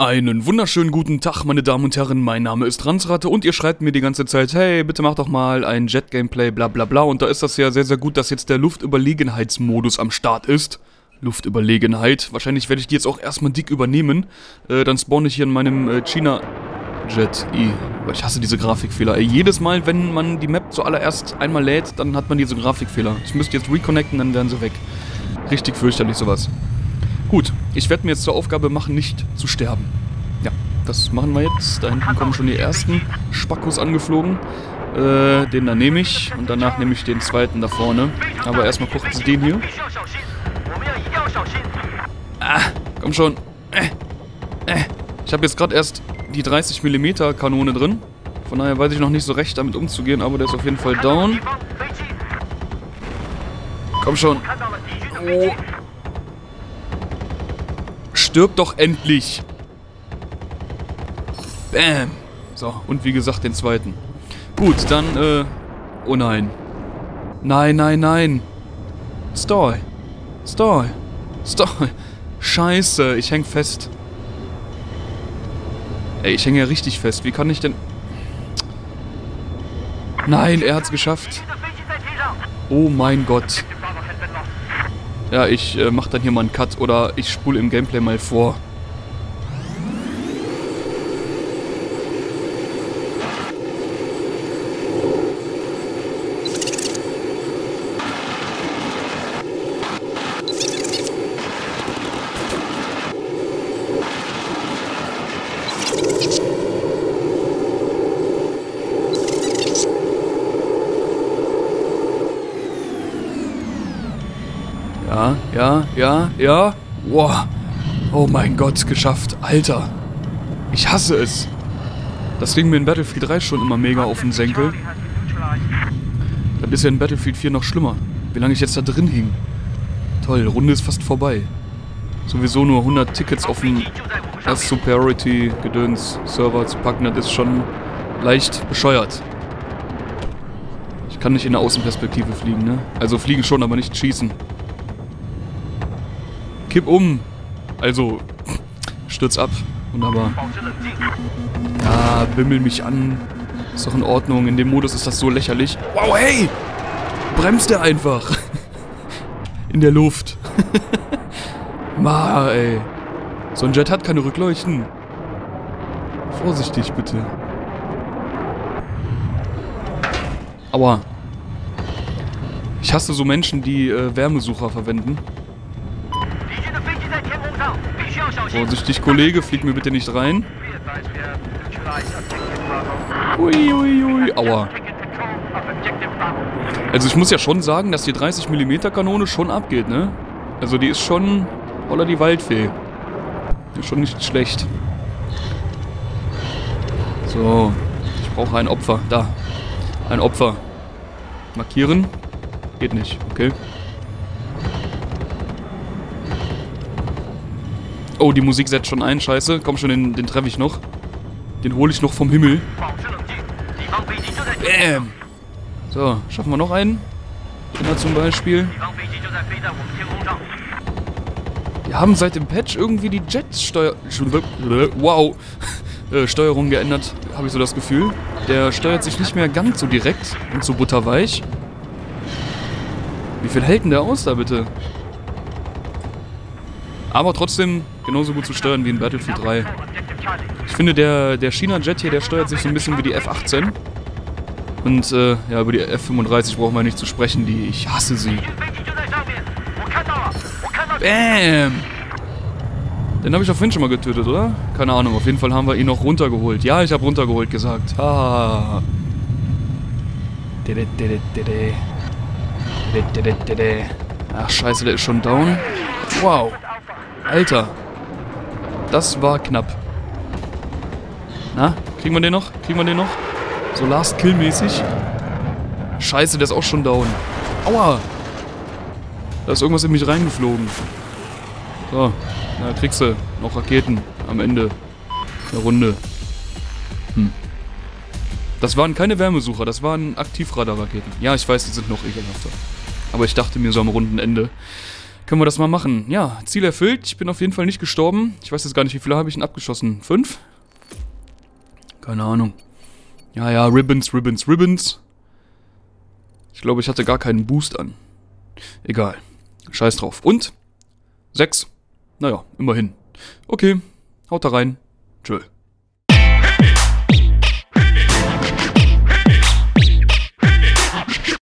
Einen wunderschönen guten Tag, meine Damen und Herren. Mein Name ist Ransratte und ihr schreibt mir die ganze Zeit, hey, bitte mach doch mal ein Jet-Gameplay, bla bla bla. Und da ist das ja sehr, sehr gut, dass jetzt der Luftüberlegenheitsmodus am Start ist. Luftüberlegenheit. Wahrscheinlich werde ich die jetzt auch erstmal dick übernehmen. Äh, dann spawn ich hier in meinem äh, China Jet. Weil ich hasse diese Grafikfehler. Ey, jedes Mal, wenn man die Map zuallererst einmal lädt, dann hat man diese Grafikfehler. Ich müsste jetzt reconnecten, dann wären sie weg. Richtig fürchterlich sowas. Gut, ich werde mir jetzt zur Aufgabe machen, nicht zu sterben. Ja, das machen wir jetzt. Da hinten kommen schon die ersten Spackos angeflogen. Äh, den da nehme ich und danach nehme ich den zweiten da vorne. Aber erstmal kurz den hier. Ah, komm schon. Äh, äh. Ich habe jetzt gerade erst die 30 mm Kanone drin. Von daher weiß ich noch nicht so recht damit umzugehen, aber der ist auf jeden Fall down. Komm schon. Oh, Stirb doch endlich! Bam! So, und wie gesagt den zweiten. Gut, dann, äh... Oh nein. Nein, nein, nein. Stall. Stall. Stall. Scheiße, ich häng fest. Ey, ich hänge ja richtig fest. Wie kann ich denn... Nein, er hat's geschafft. Oh mein Gott. Ja, ich äh, mach dann hier mal einen Cut oder ich spule im Gameplay mal vor. Ja, ja, ja, ja. Wow. Oh mein Gott, geschafft. Alter. Ich hasse es. Das ging mir in Battlefield 3 schon immer mega auf den Senkel. Dann ist ja in Battlefield 4 noch schlimmer. Wie lange ich jetzt da drin hing. Toll, Runde ist fast vorbei. Sowieso nur 100 Tickets auf dem S-Superiority-Gedöns-Server zu packen, das ist schon leicht bescheuert. Ich kann nicht in der Außenperspektive fliegen, ne? Also fliegen schon, aber nicht schießen. Kipp um. Also, stürz ab. Wunderbar. Ja, bimmel mich an. Ist doch in Ordnung. In dem Modus ist das so lächerlich. Wow, hey! Bremst der einfach. In der Luft. Ma, ey. So ein Jet hat keine Rückleuchten. Vorsichtig, bitte. Aua. Ich hasse so Menschen, die äh, Wärmesucher verwenden. Vorsichtig, Kollege, flieg mir bitte nicht rein. Ui, ui, ui. Aua. Also ich muss ja schon sagen, dass die 30mm Kanone schon abgeht, ne? Also die ist schon... Holla die Waldfee. Ist schon nicht schlecht. So. Ich brauche ein Opfer. Da. Ein Opfer. Markieren. Geht nicht. Okay. Oh, die Musik setzt schon ein. Scheiße. Komm schon, den, den treffe ich noch. Den hole ich noch vom Himmel. Bam. So, schaffen wir noch einen? Den zum Beispiel. Die haben seit dem Patch irgendwie die Jets-Steuer... Wow. Äh, Steuerung geändert, habe ich so das Gefühl. Der steuert sich nicht mehr ganz so direkt und so butterweich. Wie viel hält denn der aus da bitte? Aber trotzdem genauso gut zu steuern wie in Battlefield 3. Ich finde, der, der China-Jet hier, der steuert sich so ein bisschen wie die F-18. Und äh, ja, über die F-35 brauchen wir nicht zu sprechen, die ich hasse sie. Bam! Den habe ich auf vorhin schon mal getötet, oder? Keine Ahnung, auf jeden Fall haben wir ihn noch runtergeholt. Ja, ich habe runtergeholt gesagt. Haha. Ach scheiße, der ist schon down. Wow. Alter. Das war knapp. Na, kriegen wir den noch? Kriegen wir den noch? So Last Kill mäßig. Scheiße, der ist auch schon down. Aua. Da ist irgendwas in mich reingeflogen. So, na kriegst du noch Raketen am Ende der Runde. Hm. Das waren keine Wärmesucher, das waren Aktivradarraketen. Ja, ich weiß, die sind noch ekelhafter. Aber ich dachte mir so am runden Ende Können wir das mal machen? Ja, Ziel erfüllt. Ich bin auf jeden Fall nicht gestorben. Ich weiß jetzt gar nicht, wie viele habe ich denn abgeschossen? Fünf? Keine Ahnung. Ja, ja, Ribbons, Ribbons, Ribbons. Ich glaube, ich hatte gar keinen Boost an. Egal. Scheiß drauf. Und? Sechs? Naja, immerhin. Okay, haut da rein. Tschö.